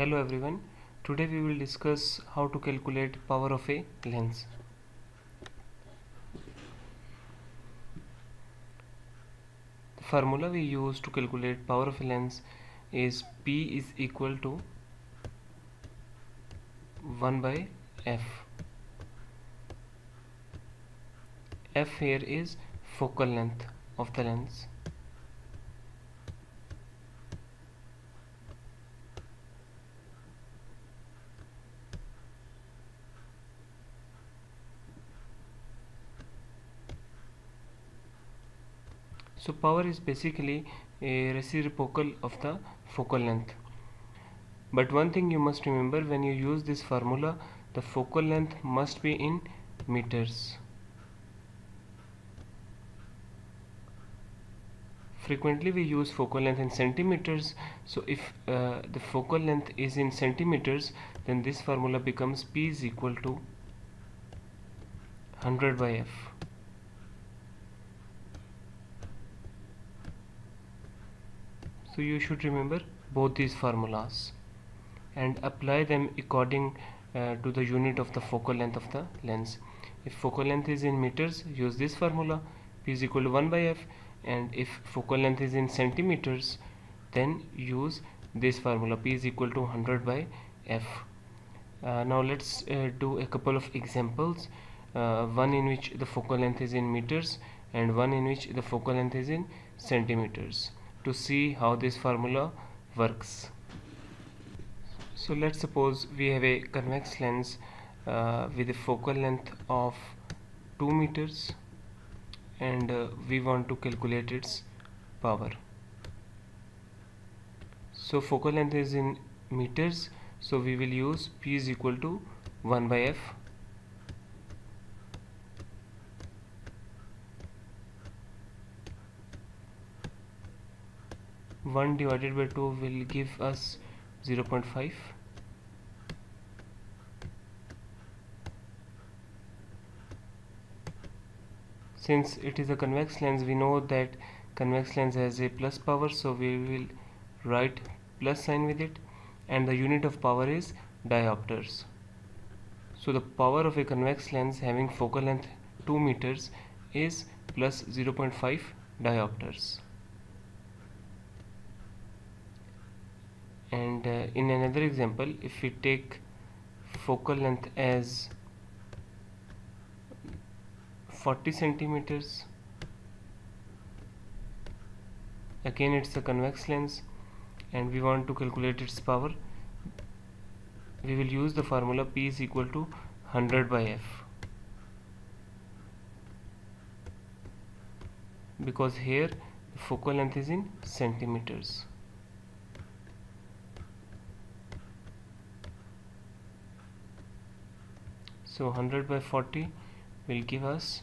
Hello everyone. Today we will discuss how to calculate power of a lens. The formula we use to calculate power of a lens is P is equal to 1 by F. F here is focal length of the lens. So power is basically a reciprocal of the focal length. But one thing you must remember when you use this formula the focal length must be in meters. Frequently we use focal length in centimeters. So if uh, the focal length is in centimeters then this formula becomes p is equal to 100 by f so you should remember both these formulas and apply them according uh, to the unit of the focal length of the lens. If focal length is in meters use this formula p is equal to 1 by f and if focal length is in centimeters then use this formula p is equal to 100 by f. Uh, now let's uh, do a couple of examples. Uh, one in which the focal length is in meters and one in which the focal length is in centimeters to see how this formula works. So let's suppose we have a convex lens uh, with a focal length of 2 meters and uh, we want to calculate its power. So focal length is in meters so we will use p is equal to 1 by f 1 divided by 2 will give us 0.5 since it is a convex lens we know that convex lens has a plus power so we will write plus sign with it and the unit of power is diopters. So the power of a convex lens having focal length 2 meters is plus 0.5 diopters and uh, in another example if we take focal length as 40 centimeters again it's a convex lens and we want to calculate its power we will use the formula P is equal to 100 by F. Because here focal length is in centimeters so 100 by 40 will give us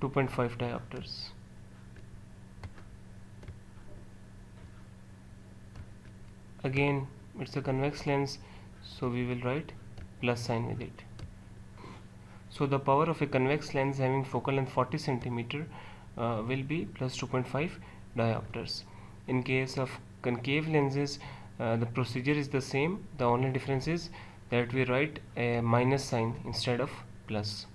2.5 diopters. Again it's a convex lens so we will write plus sign with it. So the power of a convex lens having focal length 40 centimeter uh, will be plus 2.5 diopters. In case of concave lenses uh, the procedure is the same. The only difference is that we write a minus sign instead of plus